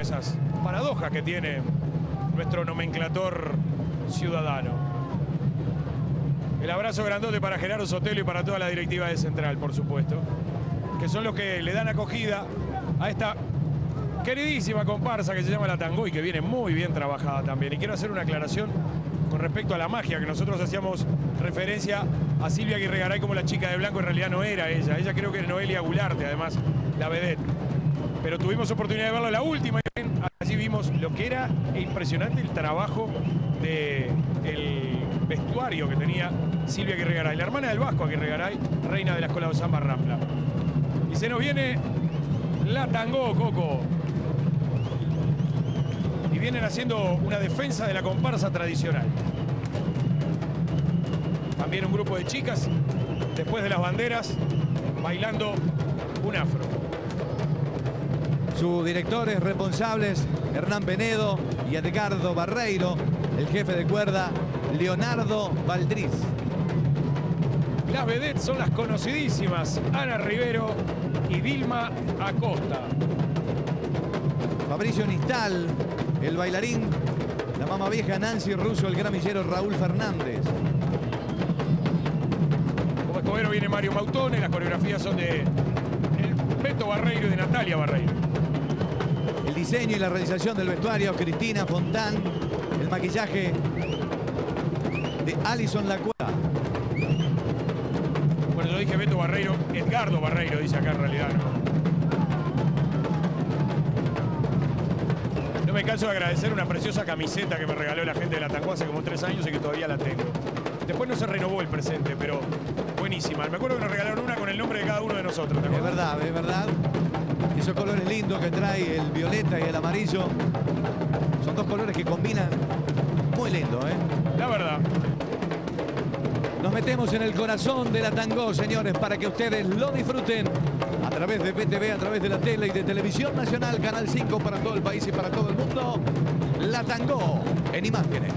esas paradojas que tiene nuestro nomenclator ciudadano. El abrazo grandote para Gerardo Sotelo y para toda la directiva de Central, por supuesto, que son los que le dan acogida a esta queridísima comparsa que se llama La Tango y que viene muy bien trabajada también. Y quiero hacer una aclaración con respecto a la magia, que nosotros hacíamos referencia a Silvia Aguirre como la chica de blanco, en realidad no era ella. Ella creo que era Noelia Gularte, además, la vedette. Pero tuvimos oportunidad de verlo la última vimos lo que era impresionante el trabajo del vestuario que tenía Silvia Aguirre la hermana del Vasco Aguirre Garay, reina de la Escuela de Samba Rampla. Y se nos viene la Tango Coco. Y vienen haciendo una defensa de la comparsa tradicional. También un grupo de chicas, después de las banderas, bailando. Sus directores responsables, Hernán Penedo y Edgardo Barreiro, el jefe de cuerda, Leonardo Valdriz. Las vedettes son las conocidísimas Ana Rivero y Vilma Acosta. Fabricio Nistal, el bailarín, la mamá vieja Nancy Russo, el gramillero Raúl Fernández. Como escobero viene Mario Mautone, las coreografías son de Beto Barreiro y de Natalia Barreiro. El diseño y la realización del vestuario, Cristina Fontán. El maquillaje de Alison Lacueva. Bueno, yo dije Beto Barreiro, Edgardo Barreiro, dice acá en realidad, ¿no? me canso de agradecer una preciosa camiseta que me regaló la gente de la Tango hace como tres años y que todavía la tengo. Después no se renovó el presente, pero buenísima. Me acuerdo que nos regalaron una con el nombre de cada uno de nosotros. es verdad, es verdad. Esos colores lindos que trae el violeta y el amarillo. Son dos colores que combinan muy lindo, ¿eh? La verdad. Nos metemos en el corazón de la tango, señores, para que ustedes lo disfruten a través de PTV, a través de la tele y de Televisión Nacional, Canal 5 para todo el país y para todo el mundo. La tango en imágenes.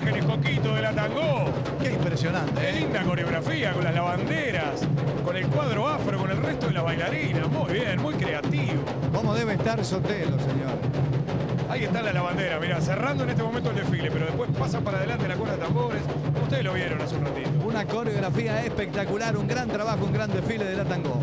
Imágenes, Coquito de la Tango. Qué impresionante. Qué ¿eh? linda coreografía con las lavanderas, con el cuadro afro, con el resto de las bailarinas. Muy bien, muy creativo. ¿Cómo debe estar Sotelo, señor? Ahí está la lavandera, mira, cerrando en este momento el desfile, pero después pasa para adelante la cuerda de tambores. Ustedes lo vieron hace un ratito. Una coreografía espectacular, un gran trabajo, un gran desfile de la tango.